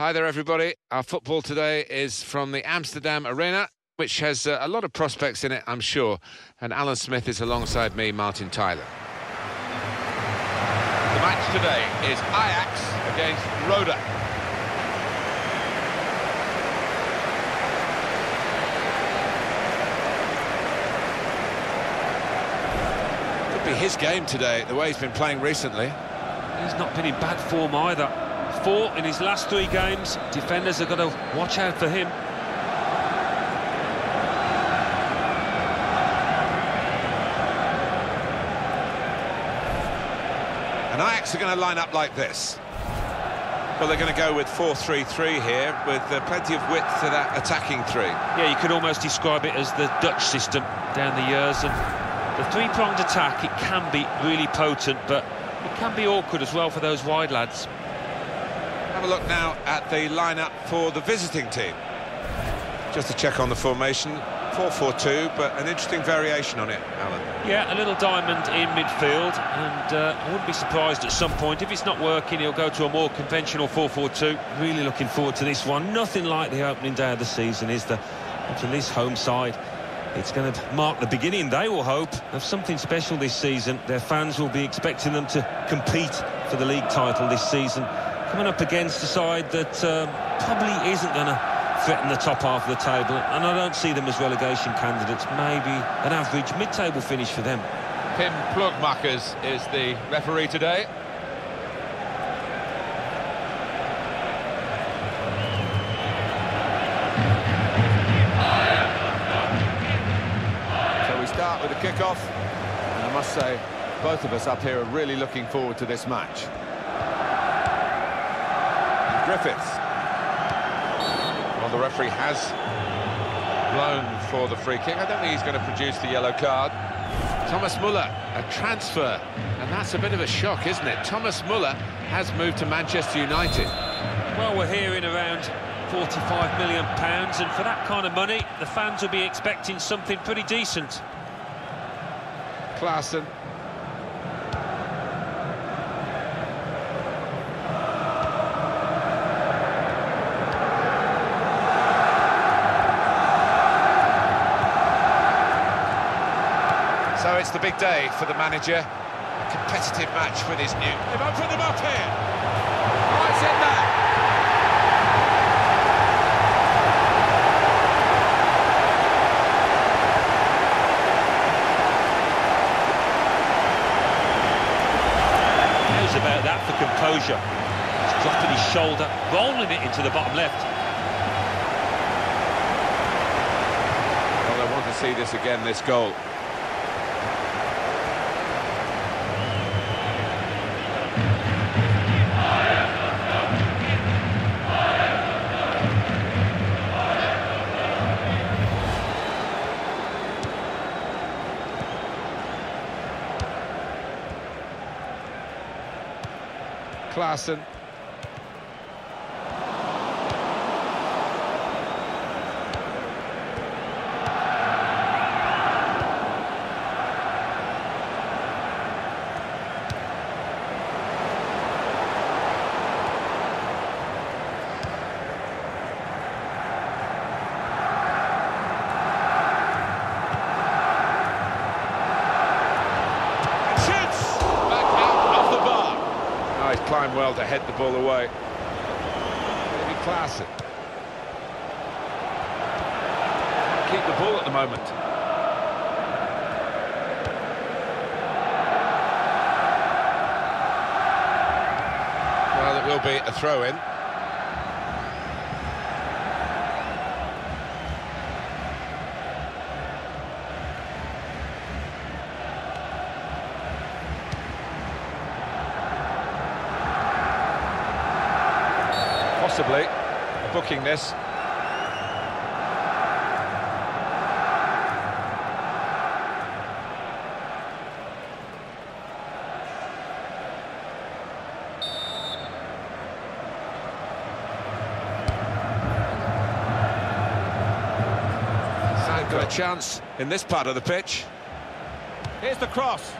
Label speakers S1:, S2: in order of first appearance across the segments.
S1: Hi there, everybody. Our football today is from the Amsterdam Arena, which has uh, a lot of prospects in it, I'm sure. And Alan Smith is alongside me, Martin Tyler.
S2: The match today is Ajax against Roda.
S1: Could be his game today, the way he's been playing recently.
S3: He's not been in bad form either. Four in his last three games. Defenders have got to watch out for him.
S1: And Ajax are going to line up like this. Well, they're going to go with 4-3-3 here, with uh, plenty of width to that attacking three.
S3: Yeah, you could almost describe it as the Dutch system down the years. And the three-pronged attack, it can be really potent, but it can be awkward as well for those wide lads.
S1: Have a look now at the lineup for the visiting team. Just to check on the formation, 4-4-2, but an interesting variation on it, Alan.
S3: Yeah, a little diamond in midfield, and uh, I wouldn't be surprised at some point. If it's not working, he'll go to a more conventional 4-4-2. Really looking forward to this one. Nothing like the opening day of the season, is there? To this home side, it's going to mark the beginning, they will hope, of something special this season. Their fans will be expecting them to compete for the league title this season. Coming up against a side that um, probably isn't going to threaten the top half of the table, and I don't see them as relegation candidates. Maybe an average mid-table finish for them.
S2: Pim Plugmakers is the referee today. So we start with the kick-off, and I must say, both of us up here are really looking forward to this match. Griffiths. Well, the referee has blown for the free kick. I don't think he's going to produce the yellow card.
S1: Thomas Muller, a transfer, and that's a bit of a shock, isn't it? Thomas Muller has moved to Manchester United.
S3: Well, we're hearing around 45 million pounds, and for that kind of money, the fans will be expecting something pretty decent.
S1: Klaassen. So it's the big day for the manager. A competitive match with his new...
S2: They've opened them up here. It's in there.
S3: How's about that for composure? He's dropping his shoulder, rolling it into the bottom left.
S1: Well, I want to see this again, this goal. Klaassen. Climbed well to head the ball away. Maybe Klaassen. Keep the ball at the moment. Well, it will be a throw-in. Possibly this. Got a chance in this part of the pitch.
S2: Here's the cross.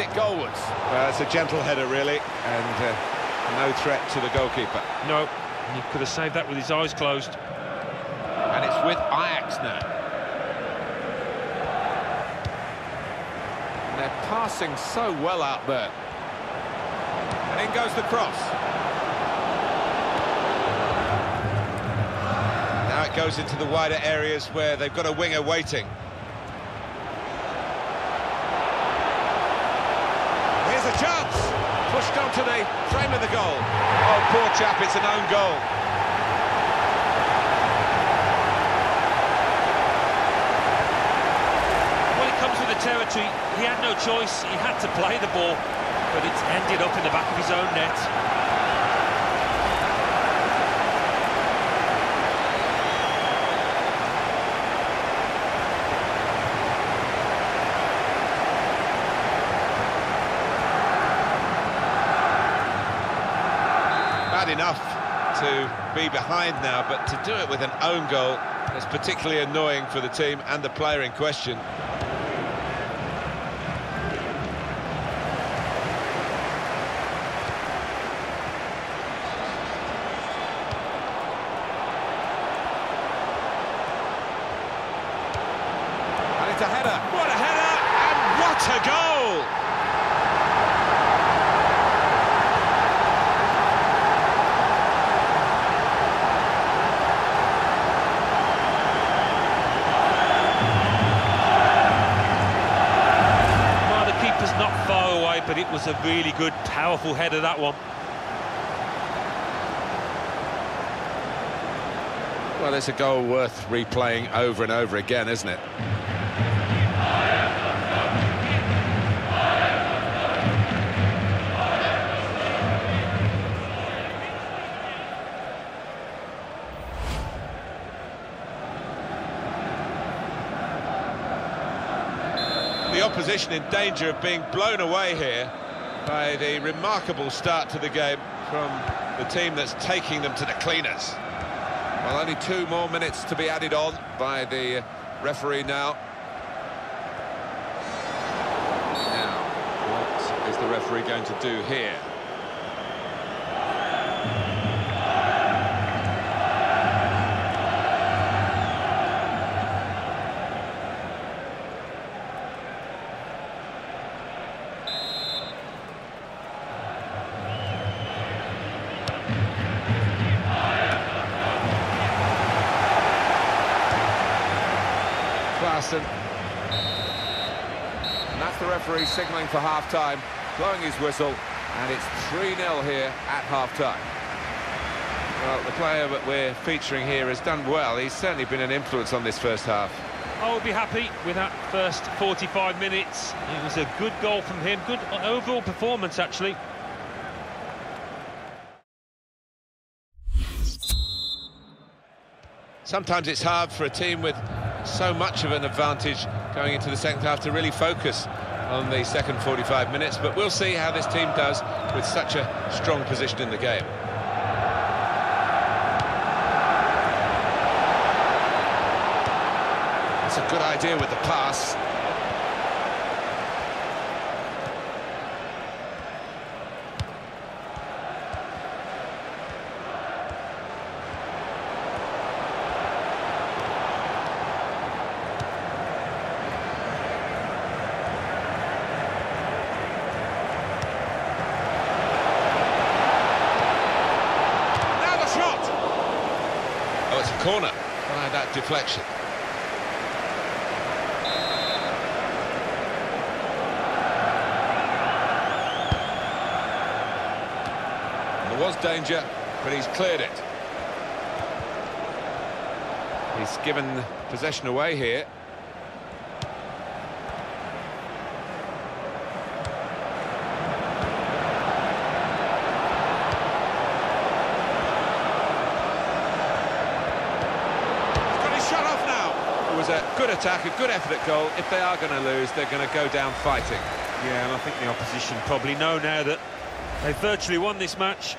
S2: It goalwards.
S1: Well, it's a gentle header, really, and uh, no threat to the goalkeeper.
S3: No, he could have saved that with his eyes closed.
S2: And it's with Ajax now. And they're passing so well out there. And in goes the cross.
S1: Now it goes into the wider areas where they've got a winger waiting. Here's a chance! Pushed onto the frame of the goal. Oh, poor chap, it's an own goal.
S3: When it comes with the territory, he had no choice. He had to play the ball, but it's ended up in the back of his own net.
S1: Bad enough to be behind now, but to do it with an own goal is particularly annoying for the team and the player in question.
S2: And it's a header.
S1: What a header, and what a goal!
S3: Well, the keeper's not far away, but it was a really good, powerful header, that one.
S1: Well, it's a goal worth replaying over and over again, isn't it? The opposition in danger of being blown away here by the remarkable start to the game from the team that's taking them to the cleaners.
S2: Well, only two more minutes to be added on by the referee now. Now, what is the referee going to do here? Klaassen. And that's the referee signalling for half-time, blowing his whistle, and it's 3-0 here at half-time.
S1: Well, the player that we're featuring here has done well. He's certainly been an influence on this first half.
S3: I would be happy with that first 45 minutes. It was a good goal from him, good overall performance, actually.
S1: Sometimes it's hard for a team with so much of an advantage going into the second half to really focus on the second 45 minutes, but we'll see how this team does with such a strong position in the game. It's a good idea with the pass. Now the shot! Oh, it's a corner by that deflection.
S2: There was danger, but he's cleared it.
S1: He's given possession away here. He's got his shot off now. It was a good attack, a good effort at goal. If they are going to lose, they're going to go down fighting.
S3: Yeah, and I think the opposition probably know now that they've virtually won this match.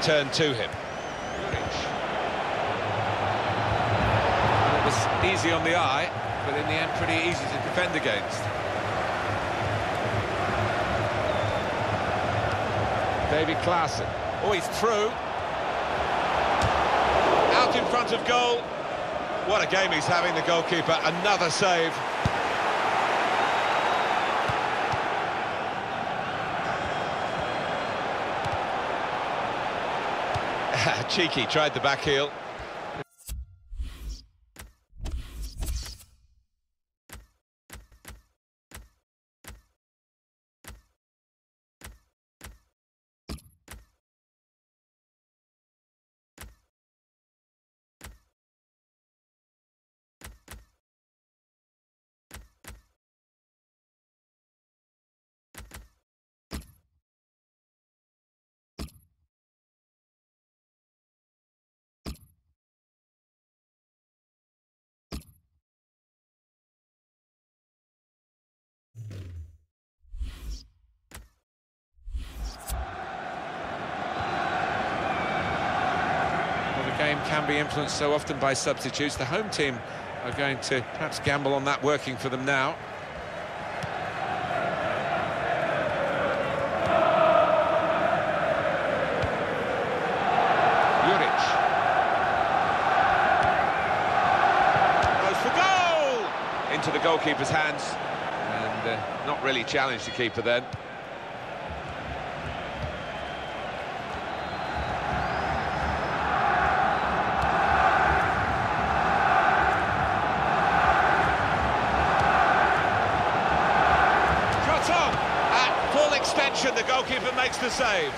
S1: Returned to him. It was easy on the eye, but in the end pretty easy to defend against. David Klaassen. Oh, he's through. Out in front of goal. What a game he's having, the goalkeeper. Another save. Cheeky tried the back heel. Can be influenced so often by substitutes. The home team are going to perhaps gamble on that working for them now. Into the goalkeeper's hands. And uh, not really challenged the keeper then. Makes the save.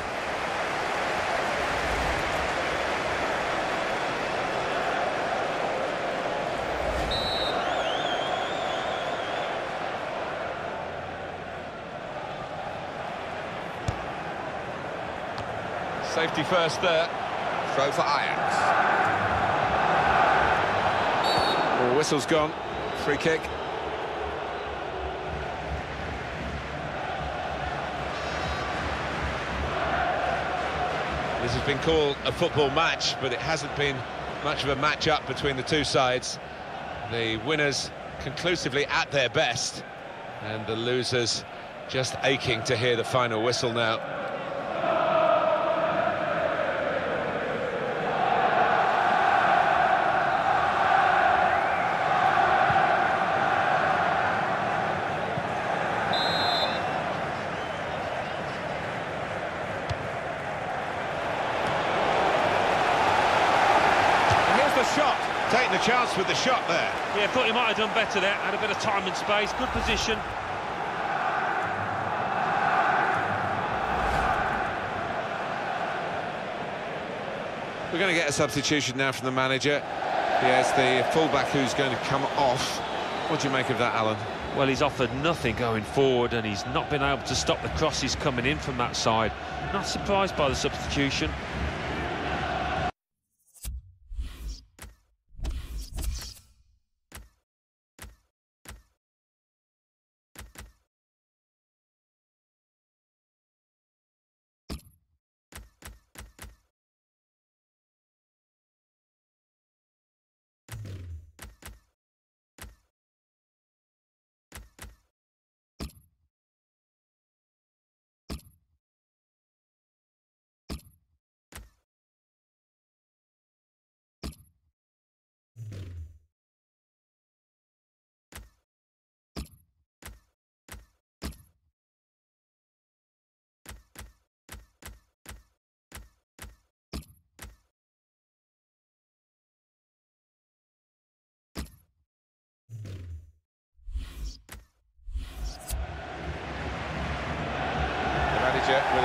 S1: Safety first there. Throw for Ajax. Oh, whistle's gone. Free kick. This has been called a football match, but it hasn't been much of a match-up between the two sides. The winners conclusively at their best, and the losers just aching to hear the final whistle now. shot. The chance with the shot there.
S3: Yeah, thought he might have done better there. Had a bit of time and space. Good position.
S1: We're going to get a substitution now from the manager. Yes, the fullback who's going to come off. What do you make of that, Alan?
S3: Well, he's offered nothing going forward and he's not been able to stop the crosses coming in from that side. Not surprised by the substitution.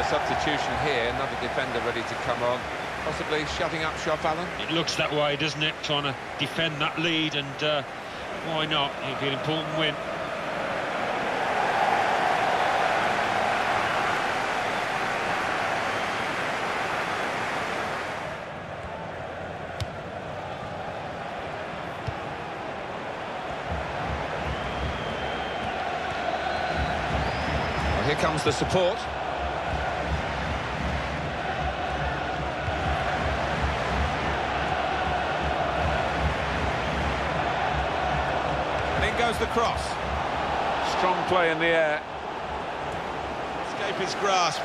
S2: Substitution here, another defender ready to come on, possibly shutting up shop, Alan?
S3: It looks that way, doesn't it? Trying to defend that lead, and uh, why not? It'll be an important win.
S1: Here comes the support.
S2: The cross. Strong play in the air.
S1: Escape his grasp.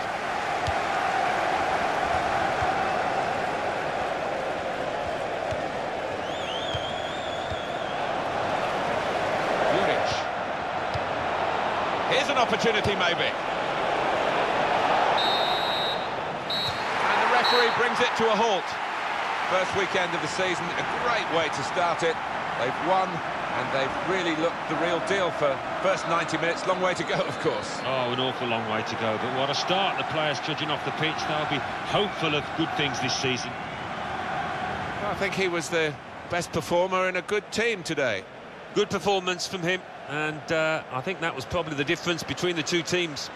S2: Juric.
S1: Here's an opportunity, maybe. And the referee brings it to a halt.
S2: First weekend of the season, a great way to start it. They've won, and they've really looked the real deal for first 90 minutes. Long way to go, of course.
S3: Oh, an awful long way to go, but what a start. The players judging off the pitch, they'll be hopeful of good things this season.
S1: I think he was the best performer in a good team today.
S3: Good performance from him, and uh, I think that was probably the difference between the two teams.